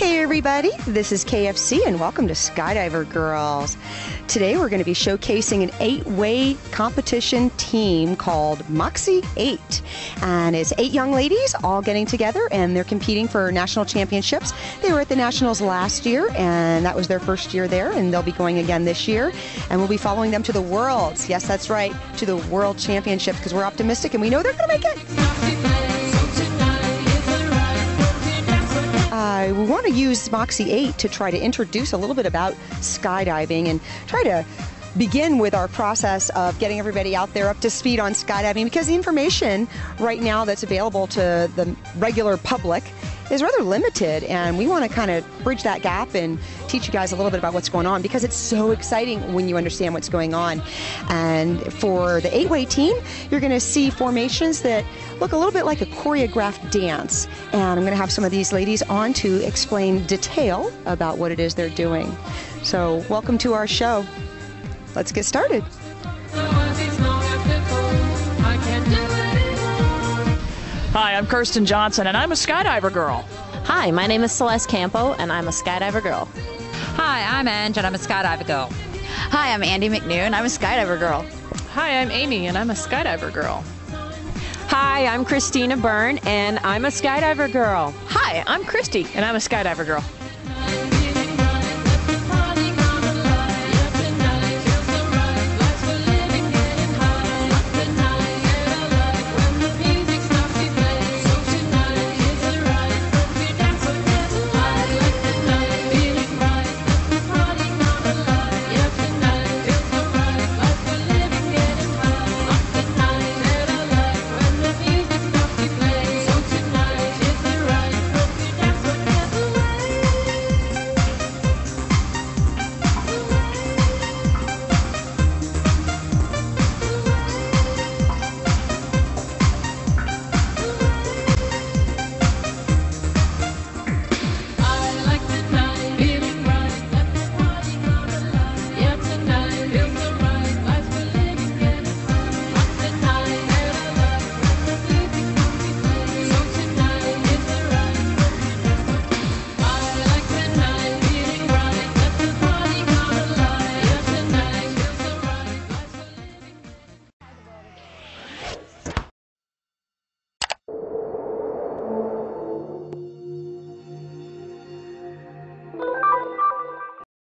Hey everybody, this is KFC and welcome to Skydiver Girls. Today we're going to be showcasing an eight-way competition team called Moxie 8. And it's eight young ladies all getting together and they're competing for national championships. They were at the Nationals last year and that was their first year there and they'll be going again this year. And we'll be following them to the Worlds. Yes, that's right, to the World Championships because we're optimistic and we know they're going to make it. Uh, we want to use Moxie 8 to try to introduce a little bit about skydiving and try to begin with our process of getting everybody out there up to speed on skydiving because the information right now that's available to the regular public is rather limited and we want to kind of bridge that gap and teach you guys a little bit about what's going on because it's so exciting when you understand what's going on. And for the eight-way team you're going to see formations that look a little bit like a choreographed dance. And i'm going to have some of these ladies on to explain detail about what it is they're doing. So welcome to our show. Let's get started Hi, I'm Kirsten Johnson, and I'm a skydiver girl. Hi, my name is Celeste Campo, and I'm a skydiver girl. Hi, I'm Ange, and I'm a skydiver girl. Hi, I'm Andy McNew, and I'm a skydiver girl. Hi, I'm Amy, and I'm a skydiver girl. Hi, I'm Christina Byrne, and I'm a skydiver girl. Hi, I'm Christy, and I'm a skydiver girl.